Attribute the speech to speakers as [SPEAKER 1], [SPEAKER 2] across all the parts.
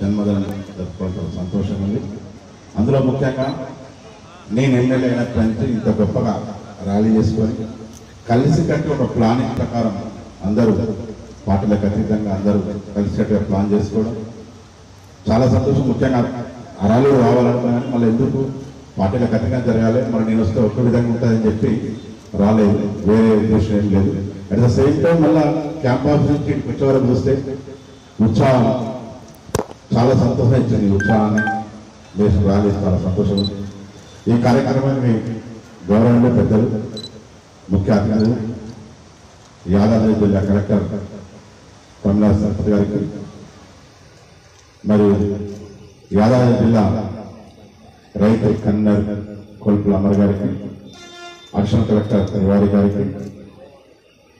[SPEAKER 1] జన్మదినం జరుపుకోవడం సంతోషం ఉంది. అందులో ముఖ్యంగా నేను ఎమ్మెల్యే అయినప్పటి నుంచి ఇంత గొప్పగా ర్యాలీ చేసుకొని కలిసి కట్టి ఒక ప్లానింగ్ ప్రకారం అందరూ పార్టీలకు అతీతంగా అందరూ కలిసికట్టుగా ప్లాన్ చేసుకోవడం చాలా సంతోషం. ముఖ్యంగా ఆ ర్యాలీ రావాలనుకున్నాను. మళ్ళీ ఎందుకు? పార్టీలకు అతీతంగా జరగాలి. మరి నేను వస్తే ఒక్క విధంగా ఉంటుందని చెప్పి రాలేదు. వేరే ఉద్దేశం ఏం లేదు. అట్ ద సేమ్ టైం మళ్ళీ క్యాంప్ ఆఫీస్ నుంచి వచ్చే వరకు చూస్తే ఉత్సాహం చాలా సంతోషం ఇచ్చింది ఈ ఉత్సాహాన్ని. దేశం ర్యాలీ చాలా సంతోషం. ఈ కార్యక్రమాన్ని గౌరవంలో పెద్దలు ముఖ్య అతిథులు యాదాద్రి జిల్లా కలెక్టర్ కమలా సరస్వతి గారికి మరియు యాదాద్రి జిల్లా రైతు కన్నర్ కొల్పుల అమర్ గారికి అడిషనల్ కలెక్టర్ తిరువారి గారికి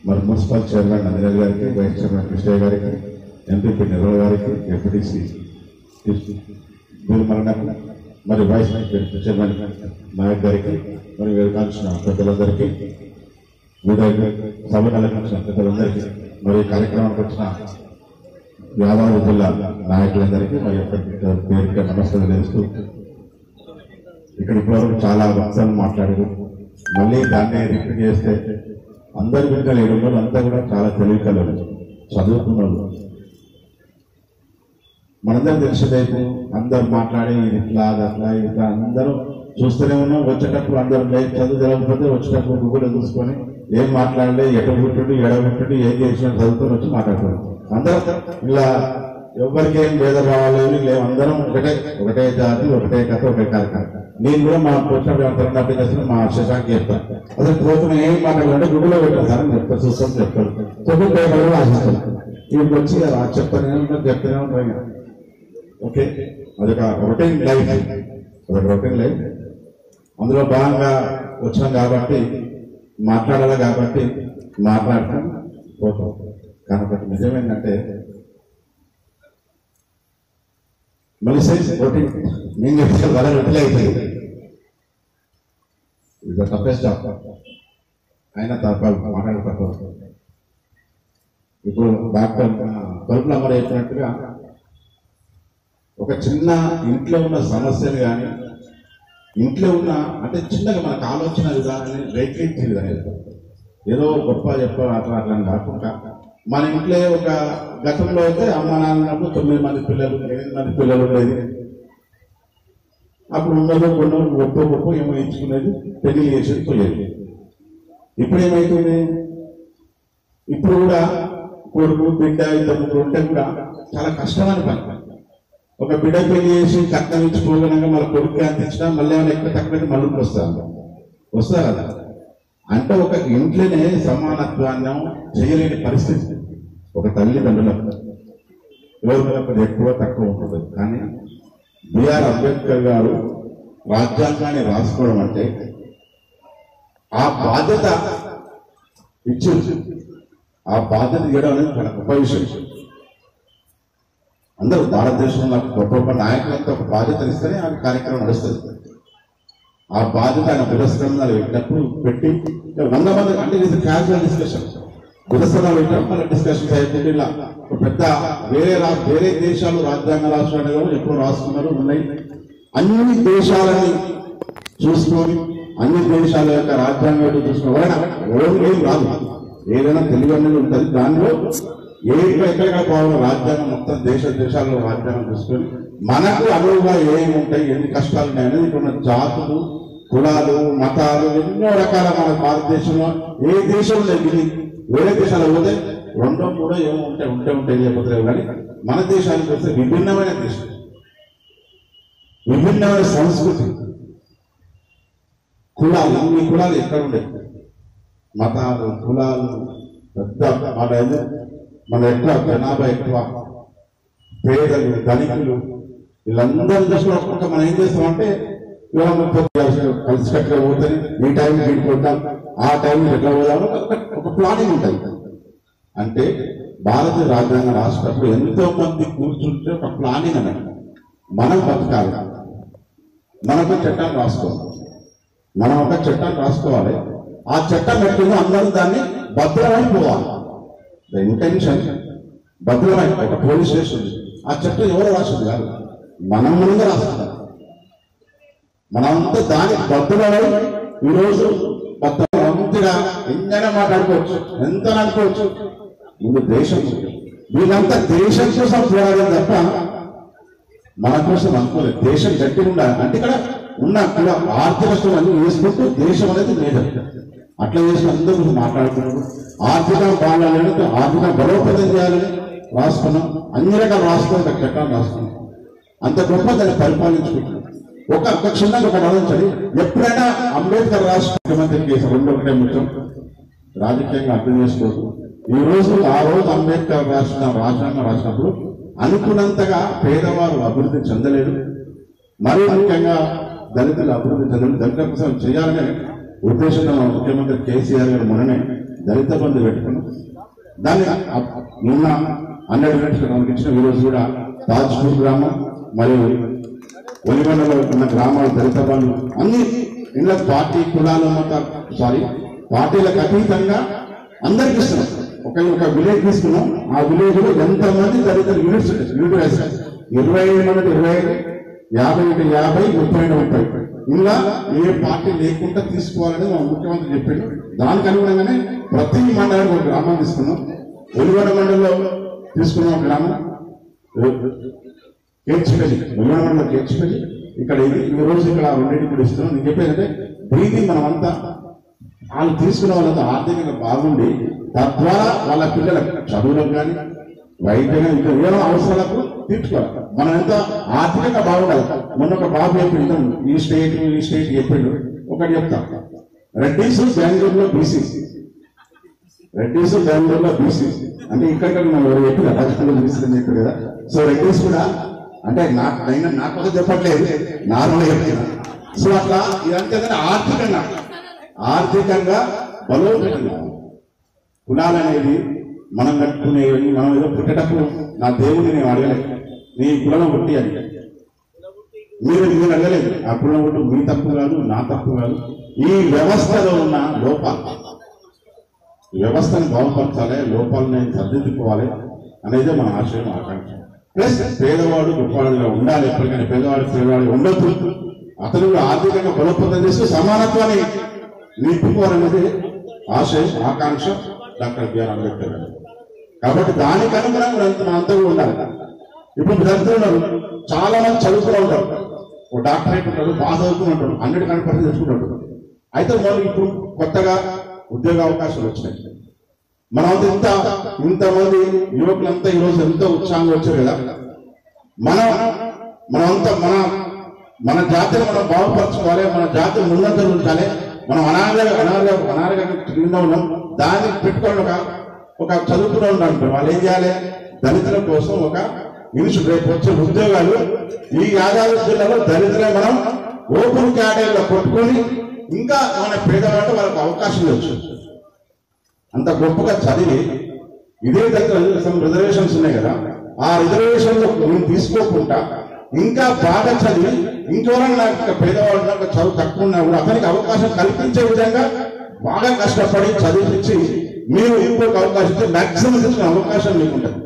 [SPEAKER 1] మరి మున్సిపల్ చైర్మన్ అనిల్ గారికి వైస్ చైర్మన్ కృష్ణయ్య గారికి ఎంపీపీ నిర్మల్ గారికి ఎంపీటీసీ వీరమరణకు మరి వైస్ చైర్మన్ నాయక్ గారికి మరి వీరు కాల్చిన పెద్దలందరికీ వివిధ సభకు వచ్చిన పెద్దలందరికీ మరి కార్యక్రమానికి వచ్చిన యాదవ జిల్లా నాయకులందరికీ మరి యొక్క పేరుగా నమస్కారం చేస్తూ ఇక్కడ ఇప్పటివరకు చాలా వక్తలు మాట్లాడారు. మళ్ళీ దాన్ని రిపీట్ చేస్తే అందరి బిడ్డలు ఏడు అంతా కూడా చాలా తెలివికలు చదువుకున్న వాళ్ళు మనందరం తెలిసేదైతే అందరు మాట్లాడి ఇది ఇట్లా అది అట్లా ఇట్లా అందరూ చూస్తూనే ఉన్నాం. వచ్చేటప్పుడు అందరూ లేదు చదువు తెలవకపోతే వచ్చేటప్పుడు గూగుల్ చూసుకొని ఏం మాట్లాడలే ఎట పుట్టుడు ఎడబుట్టుడు ఏం చేసిన చదువుకొని వచ్చి మాట్లాడుకోవడం అందరూ ఇలా ఎవరికి ఏం భేదభావాలు లేవు అందరం ఒకటే ఒకటే జాతి ఒకటే కథ ఒకటే కార్యక్రమం. నేను కూడా మా వచ్చిన అప్లికేషన్ మా శశాంక్ చెప్తాను అసలు పోతున్న ఏం మాట్లాడాలంటే గుడిలో పెట్టాను సార్ చెప్తాను చూస్తాను చెప్తాను. చెప్పి పేపర్లు ఆశిస్తాను వీటికి వచ్చి అలా చెప్తానే ఉంటాను చెప్తానే ఉంటాను. ఓకే? అదొక రొటీన్ లైఫ్ అదొక రొటీన్ లైఫ్ అందులో భాగంగా వచ్చాం కాబట్టి మాట్లాడాలి కాబట్టి మాట్లాడటం పోతాం. కానీ ఒకటి నిజమేంటంటే మళ్ళీ సైజ్ రొటీన్ నేను చెప్తే వాళ్ళ రొటీన్ అయిపోయింది. ఇది తప్పేసి జాబ్ అయినా తప్ప మాట్లాడటం ఇప్పుడు డాక్టర్ కలుపులు అమలు చెప్పినట్టుగా ఒక చిన్న ఇంట్లో ఉన్న సమస్యలు కానీ ఇంట్లో ఉన్న అంటే చిన్నగా మనకు ఆలోచన విధానాన్ని రేకెత్తే విధానం ఏదో గొప్ప చెప్పారు అట్లా అట్లా కాకుండా మన ఇంట్లో ఒక గతంలో అయితే అమ్మ నాన్నప్పుడు తొమ్మిది మంది పిల్లలు ఎనిమిది మంది పిల్లలు ఉండేది. అప్పుడు ఉన్నదో కొన్ని గొప్ప గొప్ప ఏమో ఇచ్చుకునేది పెళ్ళి చేసేది పోయేది ఇప్పుడు ఏమైతుంది? ఇప్పుడు కూడా కొడుకు బిడ్డ ఇద్దరు ఉంటే కూడా చాలా కష్టమైన పని. ఒక బిడ్డ పెళ్ళి చేసి కట్నం నుంచి పోగలంగా మన కొడుకు అందించడం మళ్ళీ ఏమైనా ఎక్కువ తక్కువ మళ్ళీ వస్తారు? వస్తారు? కదా అంటే ఒక ఇంట్లోనే సమానత్వాన్ని చేయలేని పరిస్థితి. ఒక తల్లిదండ్రులకు ఎవరి ఎక్కువ తక్కువ ఉంటుంది. కానీ బిఆర్ అంబేద్కర్ గారు రాజ్యాంగాన్ని రాసుకోవడం అంటే ఆ బాధ్యత ఇచ్చి ఆ బాధ్యత ఇవ్వడం అనేది మన గొప్ప అందరూ భారతదేశంలో గొప్ప గొప్ప నాయకులంతా ఒక బాధ్యత ఇస్తేనే ఆ కార్యక్రమం నడుస్తుంది. ఆ బాధ్యత ఆయన పురస్కరణలు పెట్టినప్పుడు పెట్టి వంద మంది అంటే ఇది క్యాజువల్ డిస్కషన్ పురస్కరణలు పెట్టినప్పుడు మళ్ళీ డిస్కషన్స్ అయిపోయింది ఇలా పెద్ద వేరే రా వేరే దేశాలు రాజ్యాంగ రాష్ట్రాలు కూడా ఎప్పుడు రాసుకున్నారు ఉన్నాయి. అన్ని దేశాలని చూసుకొని అన్ని దేశాల యొక్క రాజ్యాంగం చూసుకుని ఎవరైనా ఏం రాదు. ఏదైనా తెలివి అనేది ఉంటుంది. దానిలో ఏ ఎక్కడెక్కడ పోవాలో రాజ్యాంగం మొత్తం దేశ దేశాల్లో రాజ్యాంగం తీసుకొని మనకు అనువుగా ఏమి ఉంటాయి ఎన్ని కష్టాలు అనేది ఇక్కడ జాతులు కులాలు మతాలు ఎన్నో రకాల మన భారతదేశంలో ఏ దేశంలో ఇది వేరే దేశాలు పోతే రెండో కూడా ఏమో ఉంటాయి ఉంటే ఉంటాయి లేకపోతే కానీ మన దేశానికి వస్తే విభిన్నమైన దేశం. విభిన్నమైన సంస్కృతి. కులాలు ఈ కులాలు ఎక్కడ ఉండే మతాలు కులాలు పెద్ద మాట మన ఎక్కువ జనాభా ఎక్కువ పేదలు ధనికులు వీళ్ళందరూ దృష్టిలో వస్తుంటే మనం ఏం చేస్తామంటే కలిసి కట్టుగా పోతుంది ఈ టైం వీడిపోతాం ఆ టైం ఎట్లా పోదాం ఒక- ప్లానింగ్ ఉంటుంది. అంటే భారత రాజ్యాంగ రాష్ట్రంలో ఎంతో మంది కూర్చుంటే ఒక ప్లానింగ్ అన్నట్టు మనం బతకాలి. మనం చట్టం రాసుకోవాలి. మనం ఒక చట్టాన్ని రాసుకోవాలి. ఆ చట్టం ఎట్టుందో అందరూ దాన్ని భద్రమైపోవాలి. ద ఇంటెన్షన్ భద్రమైన ఒక పోలీస్ స్టేషన్ ఆ చట్టం ఎవరు రాసింది కాదు. మనం ముందు రాస్తున్నారు మనంతా దానికి భద్రమై ఈరోజు మంచిగా ఎంతైనా మాట్లాడుకోవచ్చు. ఎంత అనుకోవచ్చు? ముందు దేశం. వీళ్ళంతా దేశం కోసం పోరాడాలి తప్ప మన కోసం అనుకోలేదు దేశం గట్టిగా ఉండాలి. అంటే ఇక్కడ ఉన్న కూడా ఆర్థిక శ్రమ వేసుకుంటూ దేశం అనేది లేదు అట్లా చేసి అందరూ మాట్లాడుతున్నారు. ఆర్థిక బాగాలని ఆర్థిక బలోపేతం చేయాలని రాసుకున్నాం. అన్ని రకాల రాసుకున్నాం. చట్టాలు రాసుకున్నాం. అంత గొప్ప దాన్ని పరిపాలించుకుంటున్నాం. ఒక ఒక చిన్నగా ఒక గమనించండి ఎప్పుడైనా అంబేద్కర్ రాష్ట్ర ముఖ్యమంత్రి చేసిన రెండు ఒకటే ముఖ్యం. రాజకీయంగా అర్థం చేసుకోవద్దు ఈ రోజు ఆ రోజు అంబేద్కర్ రాసిన రాజ్యాంగం రాసినప్పుడు అనుకున్నంతగా పేదవారు అభివృద్ధి చెందలేదు. మరీ ముఖ్యంగా దళితులు అభివృద్ధి చెందలేదు. దళితుల కోసం చేయాలనే ఉద్దేశంతో మన ముఖ్యమంత్రి కేసీఆర్ గారు మొన్ననే దళిత బంధు పెట్టుకున్నాం దాన్ని నిన్న హండ్రెడ్ యూనిట్స్ మనకి ఇచ్చిన కూడా తాజ్పూర్ గ్రామం మరియు ఒలిగొండలో ఉన్న గ్రామాలు దళిత బంధు అన్ని ఇంట్లో పార్టీ కులాలు మత సారీ పార్టీలకు అతీతంగా అందరికి ఇస్తున్నాం. ఒక ఒక విలేజ్ తీసుకున్నాం. ఆ విలేజ్లో ఎంతమంది దళిత యూనిట్స్ యూనిట్ వేస్తారు ఇరవై ఐదు మంది ఇరవై ఐదు యాభై ఒకటి యాభై ముప్పై ముప్పై ఇలా ఏ పార్టీ లేకుండా తీసుకోవాలని మా ముఖ్యమంత్రి చెప్పాడు. దానికి అనుగుణంగానే ప్రతి మండలానికి ఒక గ్రామం తీసుకున్నాం. ఒలిగొండ మండలంలో తీసుకున్న ఒక గ్రామం. కేర్చిపల్లి మండలం కేర్చిపల్లి. ఇక్కడ ఇది ఈ రోజు ఇక్కడ రెండింటి కూడా ఇస్తున్నాం. నేను చెప్పేది అంటే మనమంతా వాళ్ళు తీసుకున్న వాళ్ళంతా ఆర్థికంగా బాగుండి తద్వారా వాళ్ళ పిల్లల చదువులకు కానీ వైద్యంగా ఇంకా ఏదో అవసరాలకు తీర్చుకోవాలి. మనం ఎంత ఆర్థికంగా బాగుండాలి. మొన్న ఒక బాబు చెప్పిండు ఈ స్టేట్ ఈ స్టేట్ చెప్పిండు. ఒకటి చెప్తా. రెడ్డిస్ బెంగళూరులో బీసీ. రెడ్డిస్ బెంగళూరులో బీసీ. అంటే ఇక్కడ మనం ఎవరు చెప్పిన రాజకీయాలు బీసీ అని చెప్పారు కదా. సో రెడ్డిస్ కూడా అంటే నాకు అయినా నాకు కూడా చెప్పట్లేదు. నార్మల్ చెప్తున్నా సో అట్లా ఇదంతా ఆర్థికంగా ఆర్థికంగా బలోపేతంగా కులాలు అనేది మనం కట్టుకునేవి మనం ఏదో పుట్టేటప్పుడు నా దేవుడిని నేను అడగలేదు నీ కులం పుట్టి అని మీరు మీరు అడగలేదు ఆ కులం పుట్టు మీ తప్పు కాదు నా తప్పు కాదు. ఈ వ్యవస్థలో ఉన్న లోపాలు. వ్యవస్థను బాగుపరచాలి లోపాలను సర్దిద్దుకోవాలి అనేది మన ఆశయం ఆకాంక్ష. ప్లస్ పేదవాడు గొప్పవాడుగా ఉండాలి ఎప్పటికైనా పేదవాడు పేదవాడు ఉండొద్దు అతను కూడా ఆర్థికంగా బలోపేతం చేస్తూ సమానత్వాన్ని నింపుకోవాలనేది ఆశయం ఆకాంక్ష డాక్టర్ బిఆర్ అంబేద్కర్ గారు. కాబట్టి దానికి అనుగుణంగా మనం అంతా కూడా ఉండాలి. ఇప్పుడు చదువుతున్నారు చాలా మంది చదువుతూ ఉంటారు. ఒక డాక్టరేట్ ఉంటాడు బాగా చదువుతూ ఉంటాడు హండ్రెడ్ హండ్రెడ్ తెచ్చుకుంటాడు అయితే మనం ఇప్పుడు కొత్తగా ఉద్యోగ అవకాశాలు వచ్చినాయి. మనం ఇంత ఇంతమంది యువకులంతా ఈరోజు ఎంతో ఉత్సాహంగా వచ్చారు కదా. మనం మనమంతా మన మన జాతిని మనం బాగుపరచుకోవాలి మన జాతి ముందంజలు ఉంచాలి మనం అనాథ అనాథ అనాథ కింద ఉన్నాం. దాన్ని పెట్టుకొని ఒక ఒక చదువుకున్న ఉంటారు వాళ్ళు ఏం చేయాలి? దళితుల కోసం ఒక ఇన్స్టిట్యూట్ రేపు వచ్చే ఉద్యోగాలు. ఈ యాదాద్రి జిల్లాలో దరిద్రమే మనం ఓపెన్ కేటగిరీలో కొట్టుకొని ఇంకా మన పేదవాళ్ళు వాళ్ళకి అవకాశం ఇవ్వచ్చు. అంత గొప్పగా చదివి ఇదే దగ్గర సమ్ రిజర్వేషన్స్ ఉన్నాయి కదా ఆ రిజర్వేషన్లో మేము నేను తీసుకోకుండా ఇంకా బాగా చదివి ఇంకెవరైనా నాకు దాకా నాకు చదువు తక్కువ ఉన్నా కూడా అతనికి అవకాశం కల్పించే విధంగా బాగా కష్టపడి చదివించి మీరు ఇంకొక అవకాశం ఇస్తే మాక్సిమం ఇచ్చిన అవకాశం మీకు ఉంటుంది.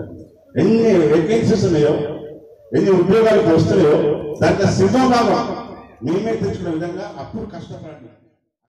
[SPEAKER 1] ఎన్ని వేకెన్సీస్ ఉన్నాయో ఎన్ని ఉద్యోగాలకు వస్తున్నాయో దాంట్లో సింహభాగం మేమే తెచ్చుకునే విధంగా అప్పుడు కష్టపడండి.